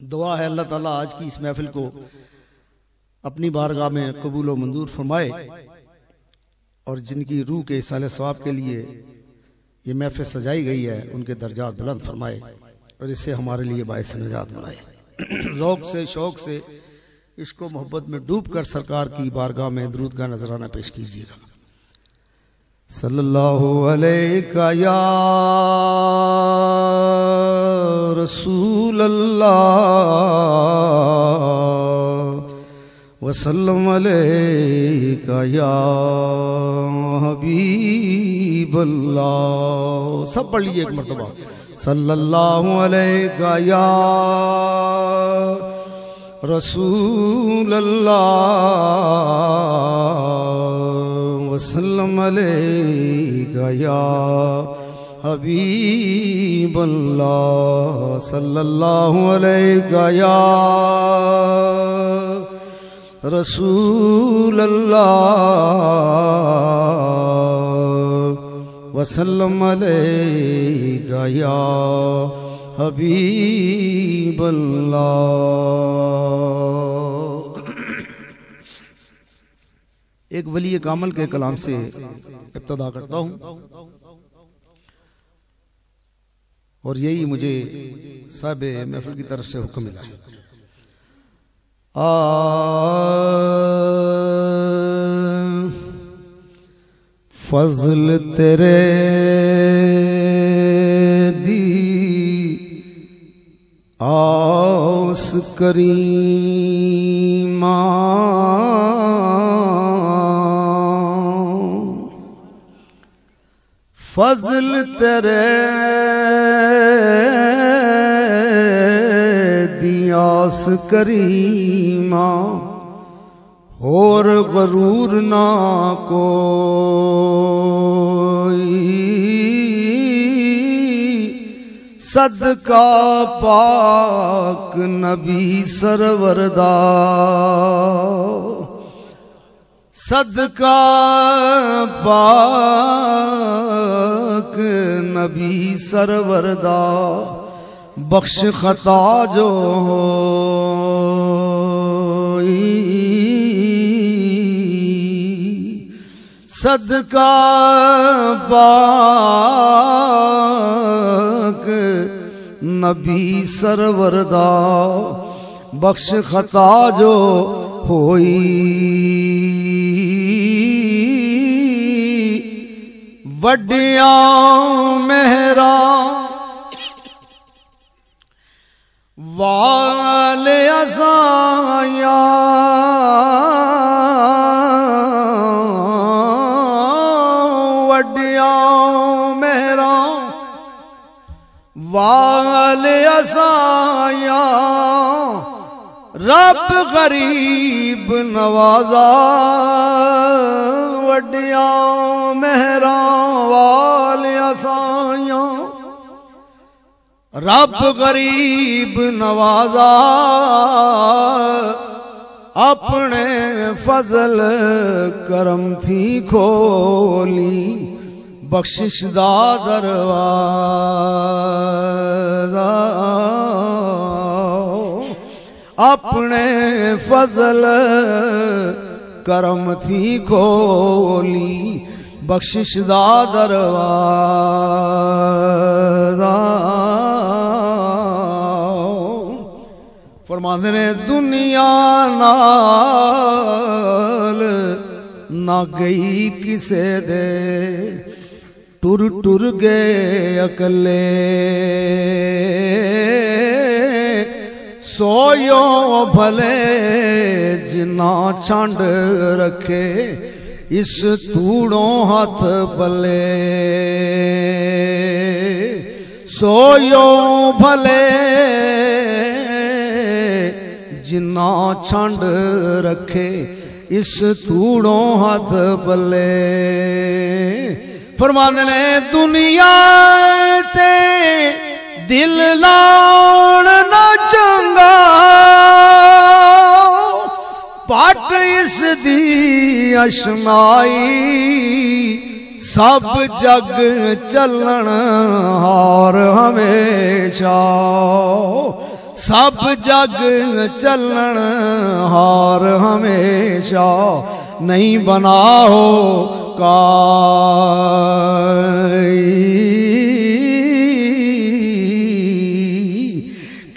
دعا ہے اللہ تعالیٰ آج کی اس محفل کو اپنی بارگاہ میں قبول و منظور فرمائے اور جن کی روح کے سال ثواب کے لیے یہ محفل سجائی گئی ہے، ان کے درجات بلند فرمائے اور اسے ہمارے لیے باعث نجات بنائے۔ ذوق سے، شوق سے اس کو محبت میں ڈوب کر سرکار کی بارگاہ میں درود کا نذرانہ پیش کیجیے گا۔ صلی اللہ علیہ یا رسول اللہ وسلم علیہ یا حبیب اللہ۔ سب پڑھ لیجیے ایک مرتبہ۔ صلی اللہ علیہ یا رسول اللہ۔ وسلم علیہ یا حبیب اللہ صلی اللہ علیہ یا رسول اللہ وسلم علیہ یا حبیب اللہ۔ ایک ولی کامل کے کلام سے ابتدا کرتا ہوں۔ اور یہی مجھے صاحب محفل کی طرف سے حکم ملا۔ ہے فضل تیرے دی، آس کریماں فضل تیرے دیاس کریماں اور غرور نہ کوئی۔ صدقہ پاک نبی سروردا۔ صدقہ پاک نبی سروردا بخش خطا جو ہوئی۔ صدقہ پاک نبی سروردا بخش خطا جو ہوئی۔ وڈیاں مہرا والے ازایا وڈیاں مہرا والے ازایا رب غریب نوازا، وڈیاں مہرا والے ازایا رب غریب نوازا، اپنے فضل کرم تھی کھولی، بخشش دا دروازہ۔ اپنے فضل کرم تھی کھولی، بخشش دا دروازہ۔ فرماندے نے، دنیا نال نہ گئی کسے دے۔ ٹر ٹر گئے اکلے۔ سویو بھلے جنا چھانڈ رکھے اس توڑوں ہاتھ پلے سویو بھلے جنا چھانڈ رکھے اس توڑوں ہاتھ پلے فرمان نے دنیا تے دل لاؤن نہ ਕਰਾਂਗਾ। ਪਟ ਇਸ ਦੀ ਅਸ਼ਨਾਈ, ਸਭ ਜਗ ਚੱਲਣ ਹਾਰ ਹਮੇਸ਼ਾ। ਸਭ ਜਗ ਚੱਲਣ ਹਾਰ ਹਮੇਸ਼ਾ, ਨਹੀਂ ਬਣਾਓ ਕਾਈ।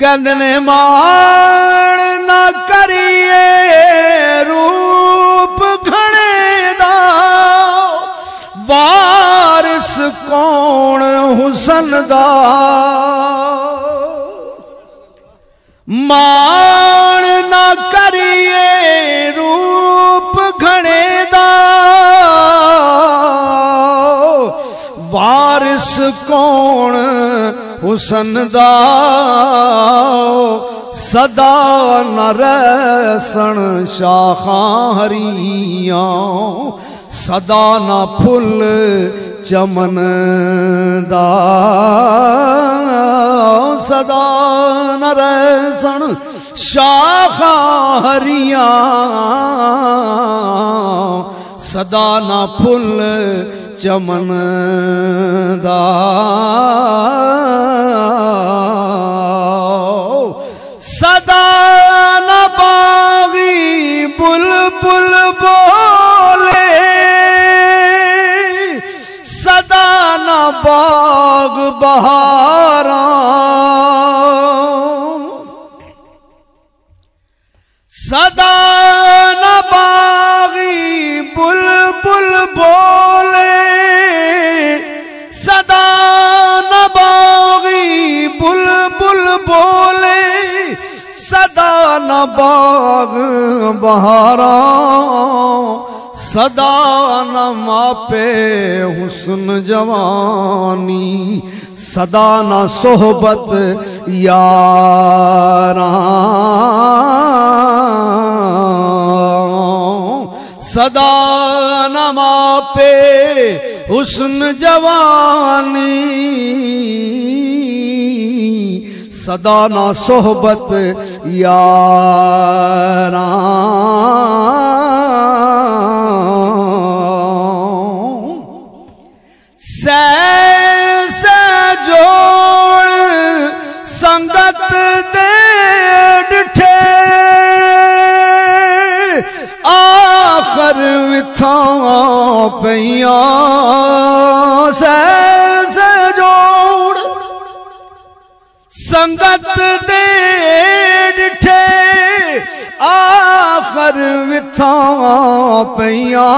ہو کندنے مان نہ کریے روپ گھنے دا وارس کون حسن دا مان نہ کریے روپ گھنے دا وارس کون حسن دا صدا نہ رسن شاخاں ہریاں صدا نہ پھل چمن دا صدا نہ رسن شاخاں ہریاں صدا نہ پھل چمن دا صدا نباغی بل بل بولے صدا نباغ باغ باغ بہارا، صدا نہ ماپے حسن جوانی، صدا نہ صحبت یاراں صدا نہ ماپے حسن جوانی، صدا نہ صحبت یاراں سے سے جوڑ سنگت دے ڈٹھے آخر وتھاں پیاں سنگت دے ڈٹھے آخر وتھاں پیاں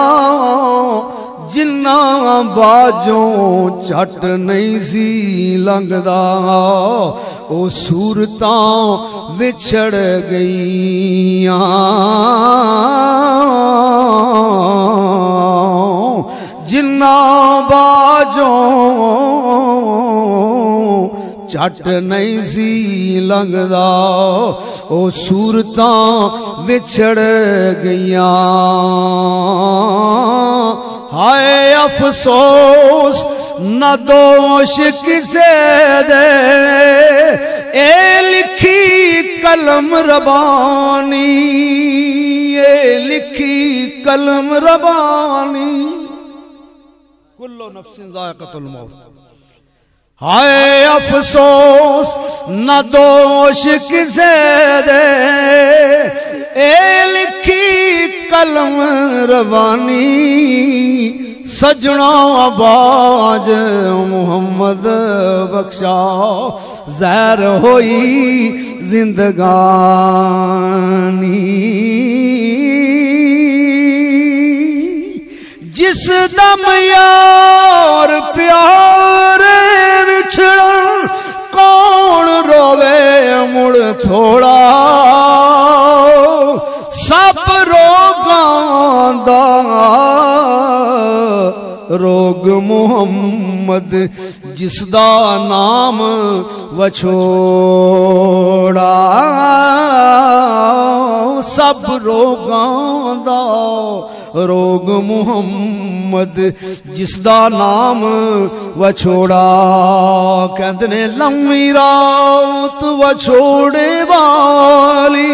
جنا باجوں چٹ نہیں سی لنگدا او صورتاں وچھڑ گئیاں جنا باجوں چٹ نہیں سی لنگدا او صورتاں وچھڑ گئیاں ہائے افسوس نہ دوش کسے دے اے لکھی قلم ربانی اے لکھی قلم ربانی کلو نفس ذائقت الموت ہائے افسوس، نہ دوش کسے دے۔ اے لکھی قلم روانی سجنا باج محمد بخشا۔ زہر ہوئی زندگانی۔ جس دم یار پیار وچھڑن کون روے مڑ تھوڑا سب روگاں دا روگ محمد جس دا نام وچھوڑا سب روگاں دا روگ محمد جس دا نام وچھوڑا کہندنے لمبی رات وچھوڑے والی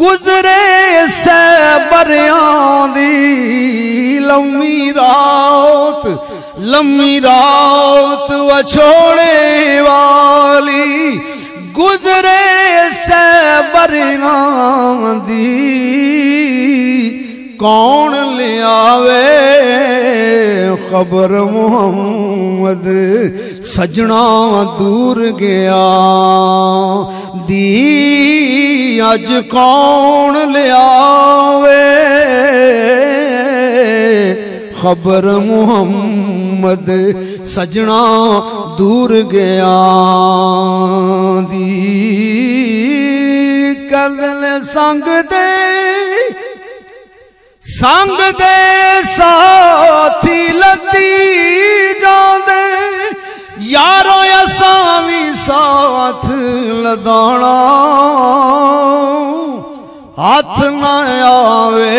گزرے سے بریاں دی لمبی رات لمبی رات وچھوڑے والی ਗੁਜ਼ਰੇ ਸਵਰਿਆਂ ਦੀ। ਕੌਣ ਲਿਆਵੇ ਖਬਰ ਮੁਹੰਮਦ? ਸਜਣਾ ਦੂਰ ਗਿਆ ਦੀ। ਅੱਜ ਕੌਣ ਲਿਆਵੇ ਖਬਰ ਮੁਹੰਮਦ? ਸਜਣਾ ਦੂਰ ਗਿਆ ਦੀ। ਕੰਗਲ ਸੰਗ ਦੇ ਸੰਗ ਦੇ ਸਾਥੀ ਲੱਤੀ ਜਾਂਦੇ। ਯਾਰੋ ਅਸਾਂ ਵੀ ਸਾਥ ਲਦਾਣਾ। ਹੱਥ ਨਾ ਆਵੇ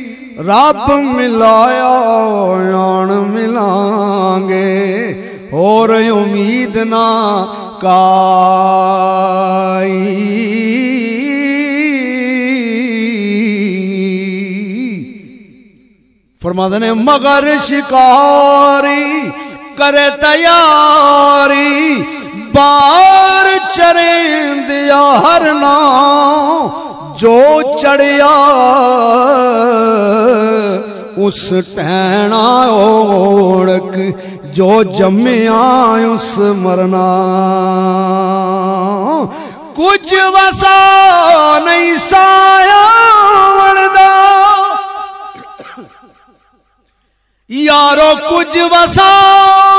ਰੱਬ ਮਿਲਾਇਆ, ਆਣ ਮਿਲਾਂਗੇ। ਹੋਰ ਉਮੀਦ ਨਾ ਕਾਈ। ਫਰਮਾਦੇ ਨੇ, ਮਗਰ ਸ਼ਿਕਾਰੀ ਕਰੇ ਤਿਆਰੀ ਬਾਰ ਚਰੇ ਦਿਆ ਹਰ ਨਾ ਜੋ ਚੜਿਆ, ਉਸ ਟਹਿਣਾ ਓੜਕ ਜੋ ਜੰਮਿਆ, ਉਸ ਮਰਨਾ। ਕੁਝ ਵਸਾ ਨਹੀਂ ਸਾਇਆ ਵੜਦਾ। ਯਾਰੋ, ਕੁਝ ਵਸਾ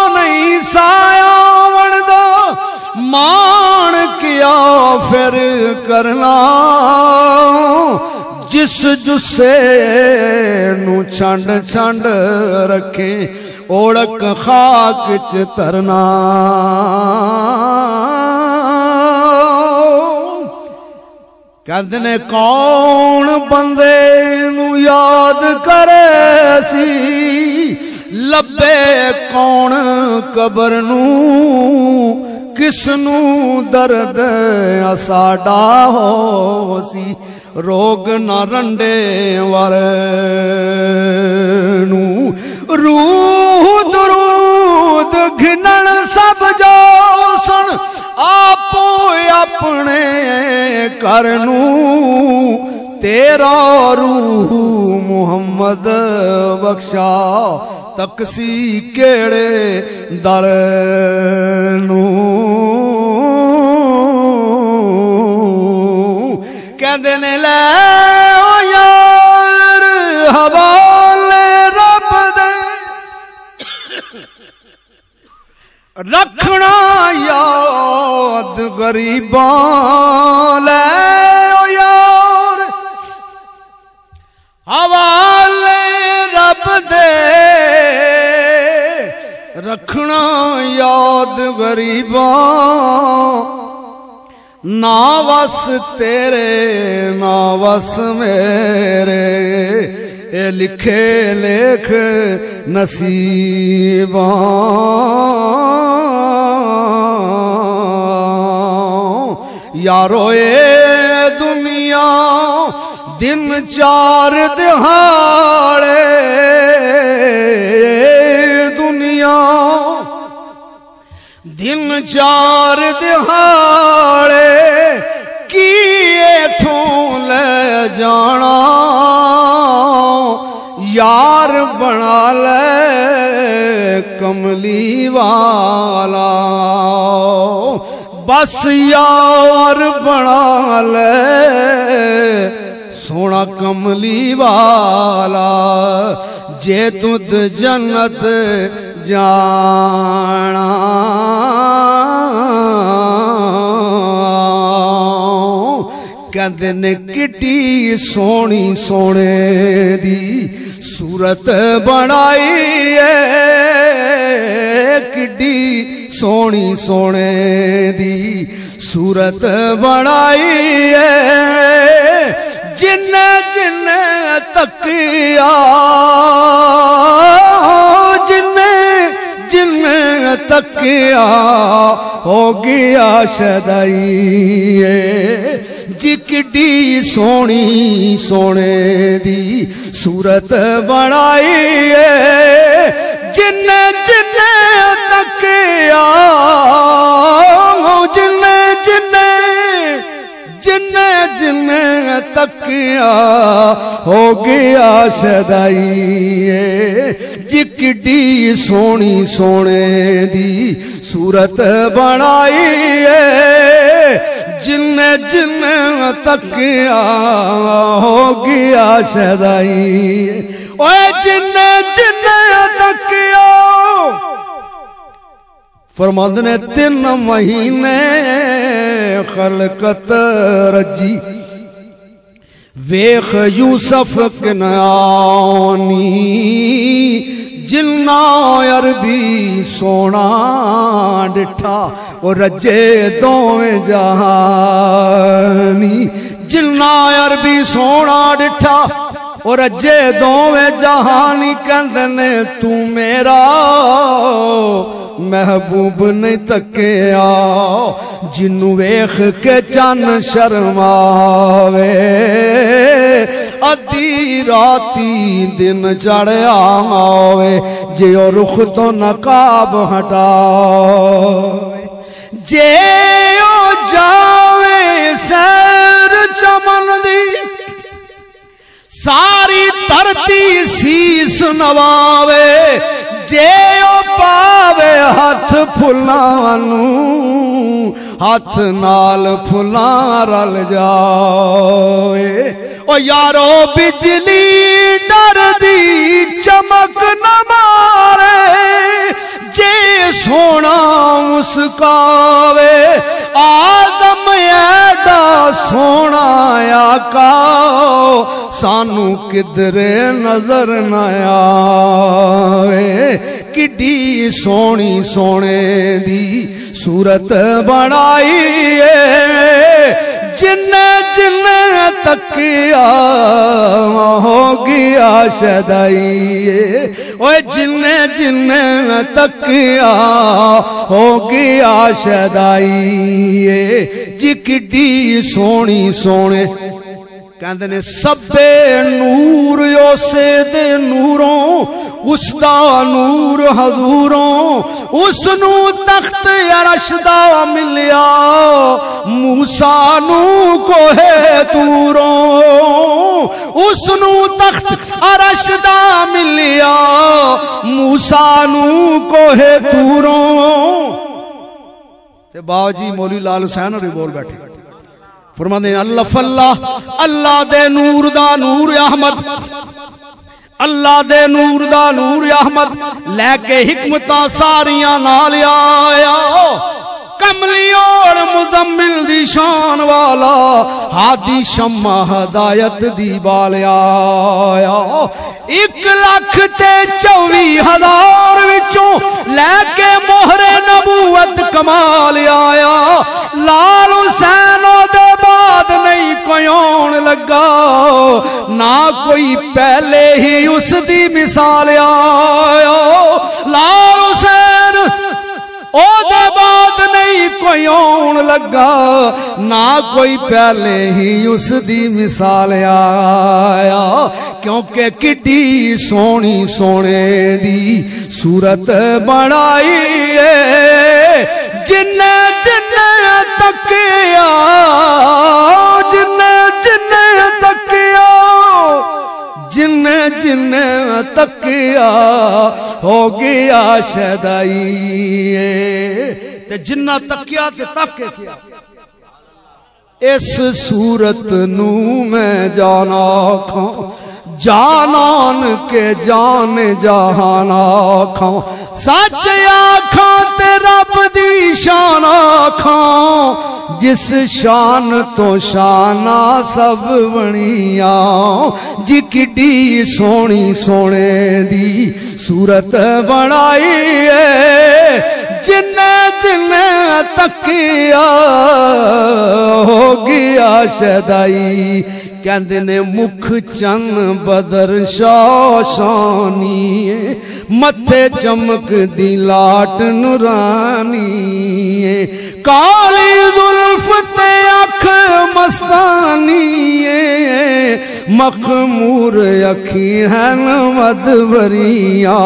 ਨਹੀਂ ਸਾਇਆ ਵੜਦਾ। ਮਾਣ ਕਿਆ ਫਿਰ ਕਰਨਾ? جس جسے نو چھنڈ چھنڈ رکھیں اوڑک خاک چ ترنا۔ کہندنے کون بندے نو یاد کرے سی؟ لبے کون قبر نو؟ کس نو درد اساڈا ہو سی؟ ਰੋਗ ਨਾ ਰੰਡੇ ਵਰ ਨੂੰ। ਰੂਹ ਦਰੂਦ ਘਿਨਣ ਸਭ ਜੋ ਸੁਣ, ਆਪੋ ਆਪਣੇ ਘਰ ਨੂੰ। ਤੇਰਾ ਰੂਹ ਮੁਹੰਮਦ ਬਖਸ਼ਾ ਤਕਸੀ ਕਿਹੜੇ ਦਰ ਨੂੰ। ਕਹਿੰਦੇ ਨੇ ਰੱਖਣਾ ਯਾਦ ਗਰੀਬਾਂ, ਲੈ ਓ ਯਾਰ। ਹਵਾਲੇ ਰੱਬ ਦੇ ਰੱਖਣਾ ਯਾਦ ਗਰੀਬਾਂ। ਨਾ ਵਸ ਤੇਰੇ, ਨਾ ਵਸ ਮੇਰੇ। لکھے لکھ نصیباں یارو اے دنیا دن چار دہاڑے دنیا دن چار دہاڑے ਕੀ ਇਥੋਂ ਲੈ ਜਾਣਾ? ਯਾਰ ਬਣਾ ਲੈ ਕਮਲੀ ਵਾਲਾ। ਬਸ ਯਾਰ ਬਣਾ ਲੈ ਸੋਹਣਾ ਕਮਲੀ ਵਾਲਾ। ਜੇ ਤੁਧ ਜੰਨਤ ਜਾਣਾ। ਕਹਿੰਦੇ ਨੇ ਕਿੱਡੀ ਸੋਹਣੀ ਸੋਨੇ ਦੀ ਸੂਰਤ ਬਣਾਈ ਏ। ਕਿੱਡੀ ਸੋਹਣੀ ਸੋਨੇ ਦੀ ਸੂਰਤ ਬਣਾਈ ਏ। ਜਿੰਨੇ ਜਿੰਨੇ ਤੱਕਿਆ جن تکیا ہو گیا شدائی جی کڈی سونی سونے دی صورت بنائی جن جن تکیا ہو گیا شدائی جکڈی سونی سونے دی صورت بنائی جن جن تکیا ہو گیا شدائی اے جن جن تکیا۔ فرماند نے تین مہینے خلقت رجی۔ ویخ یوسف کنانی جلنا عربی سونا ڈٹھا وہ رجے دویں جہانی جلنا عربی سونا ڈٹھا اور رجے دویں جہانی کندنے تو میرا محبوب نہیں تکیا جنو ویخ کے چن شرماوے۔ ادی راتی دن چڑھیا آوے جے او رخ تو نقاب ہٹاوے۔ جے او جاوے سیر چمن دی، ساری ترتی سیس نواوے۔ جے او پاوے ہاتھ پھلانو ہاتھ نال پھلان رل جاوے او یارو بجلی ڈر دی چمک نہ مارے جے سونا مسکاوے آدم ایڈا سونا آقا سانو کدر نظر نہ آوے۔ کڈی سونی سونے دی صورت بنائی جن جن تکیا ہو گیا شدائی اوے جن جن تکیا ہو گیا شدائی جی کڈی سونی سونے کہندے نے سبے نور یوسے دے نوروں، اس دا نور حضوروں، اس نو تخت عرش دا ملیا، موسیٰ نو کوہے توروں، اس نو تخت عرش دا ملیا، موسیٰ نو کوہے توروں۔ تے باو جی مولی لال حسین اور بول بیٹھے۔ فرمانے اللہ فاللہ، اللہ دے نور دا نور احمد۔ اللہ دے نور دا نور احمد۔ لے کے حکمتاں ساریاں نال آیا۔ کملیور مزمل دی شان والا ہادی شمع ہدایت دی بالیا ایک لاکھ تے چوی ہزار وچوں لے کے مہر نبوت کمال آیا۔ لال حسین دے بعد نہیں کوئی آن لگا، نہ کوئی پہلے ہی اس دی مثال آیا۔ لال حسین، او دے بعد نہیں کوئی آن لگا، نہ کوئی پہلے ہی اس دی مثال آیا۔ کیونکہ کٹی سونی سونے دی صورت بنائی ہے۔ جن جن تکیا جن جن تکیا جن جن تکیا ہو گیا شدائی تے جنہ تکیا تے تکے کیا اس صورت نو میں جانا کھاں جانان کے جان جہان آکھاں سچ آکھاں تے رب دی شان آکھاں جس شان تو شانہ سب بنیاں جی کڈی سونی سونے دی صورت بنائی ہے جن جن تکیا ہو گیا شدائی کہندے نے مکھ چن بدر شاشانی متھے چمک دی لاٹ نورانی کالی ظلف اکھ مستانی مخمور اکھی ہیں مدوریاں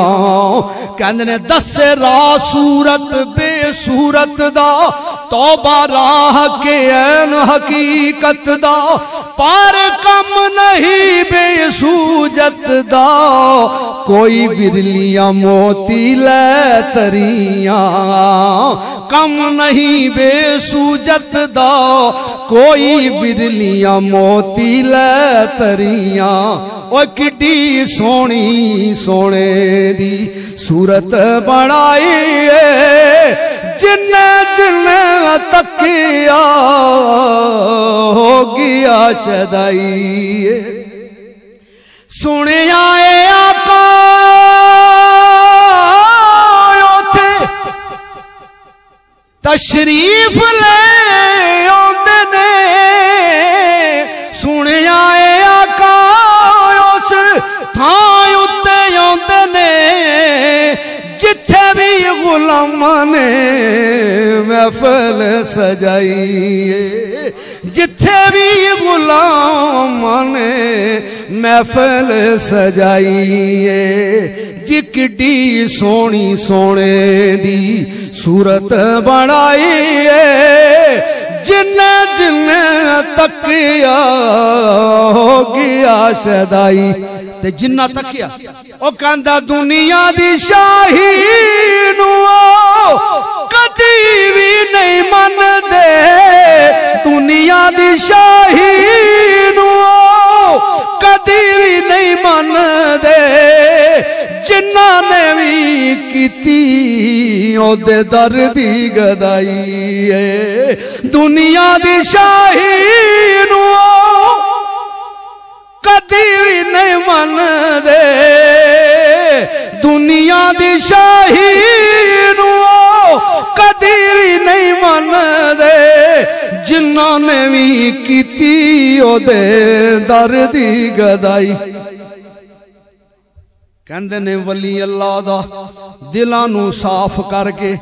کہندے دس را صورت بے صورت دا، توبہ راہ کے این حقیقت دا۔ پر کم نہیں بے سوجت دا۔ کوئی برلیاں موتی لے تریاں۔ کم نہیں بے سوجت دا۔ کوئی برلیاں موتی لے تریاں۔ او کڈی سونی سونے دی صورت بڑائی جن جن تکیا ہو گیا شدائی۔ سنیا اے آقا تشریف لے۔ نے محفل سجائی جتھے بھی غلام نے محفل سجائی جکڑی سونی سونے دی صورت بڑائی جن جن تکیا ہو گیا شدائی۔ تے جنہ تکیا او کہندا دنیا دی شاہی نو کدی بھی نہیں من دے دنیا دی شاہی نو کدی بھی نہیں من دے جنہ نے بھی کیتی او دے در دی گدائی دنیا دی شاہی نو کدی بھی نہیں من دے دنیا دی شاہی نو کدی بھی نہیں من دے جنہ نے بھی کیتی او دے در دی گدائی کہندے نے ولی اللہ دا دلاں صاف کر کے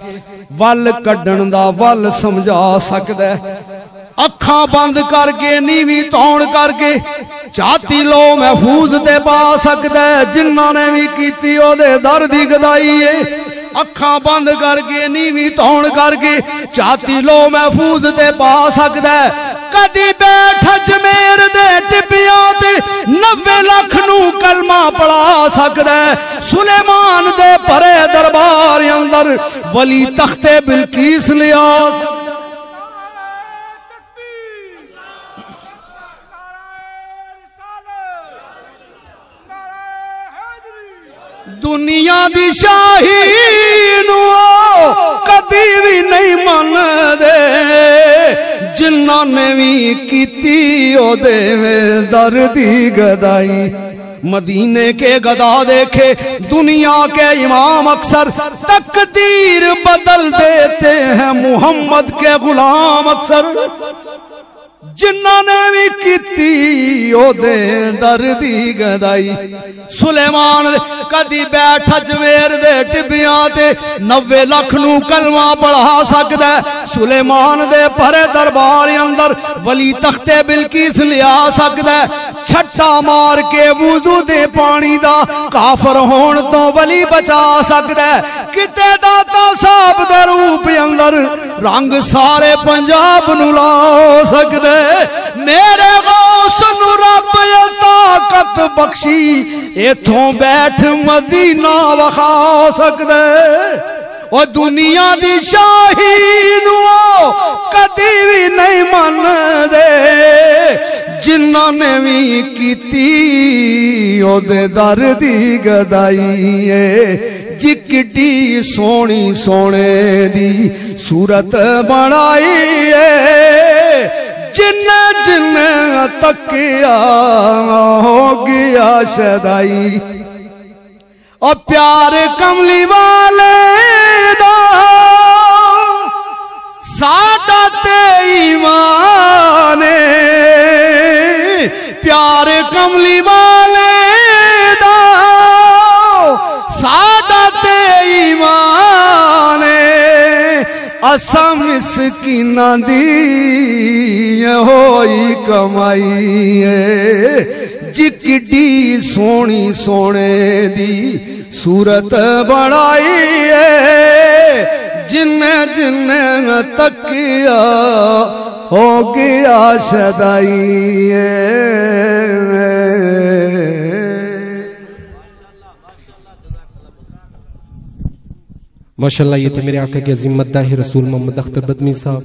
ول کڈن دا ول سمجھا سکدا ہے اکھاں بند کر کے نیوی تون کر کے چاہتی لو محفوظ تے پا سکدا ہے جنہاں نے بھی کیتی او دے در دی گدائی ہے اکھاں بند کر کے نیوی تون کر کے چاہتی لو محفوظ تے پا سکدا ہے کدی بیٹھ جمیر دے ٹپیاں تے نوے لاکھ نو کلمہ پڑھا سکدا ہے سلیمان دے پرے دربار اندر ولی تخت بلقیس لیا سکتا دنیا دی شاہی نو کدی بھی نہیں من دے۔ جنہ نے بھی کیتی او دے در دی گدائی۔ مدینے کے گدا دیکھے، دنیا کے امام اکثر تقدیر بدل دیتے ہیں۔ محمد کے غلام اکثر جنہ نے بھی کیتی او دے دردی گدائی۔ سلیمان دے کدی بیٹھ جویر دے ٹبیاں تے نوے لکھ نو کلمہ پڑھا سکدا ہے۔ سلیمان دے پرے دربار اندر ولی تخت بلکیس لیا سکدا ہے۔ چھٹا مار کے وضو دے پانی دا کافر ہون تو ولی بچا سکدا ہے۔ کتے داتا صاحب دے روپ اندر رنگ سارے پنجاب نو لا سکدا ہے میرے غوث نو رب طاقت بخشی ایتھوں بیٹھ مدینہ وخا سکدے او دنیا دی شاہی نو کدی بھی نہیں من دے جنہ نے بھی کیتی او دے در دی گدائی ہے۔ جکٹی سونی سونے دی صورت بڑائی ہے۔ جن جن تکیا ہو گیا شدائی۔ اور پیار کملی والے دا ساڈا تے ایمان سرکار کملی والے دا ساڈا تے ایمان اسا مسکیناں دی ہوئی کمائی ہے جکڈی سونی سونے دی صورت بڑائی ہے جن جن تکیا ہو گیا شدائی ہے ماشاءاللہ یہ تھے میرے آقا کے عظیم مداح رسول محمد اختر بدمی صاحب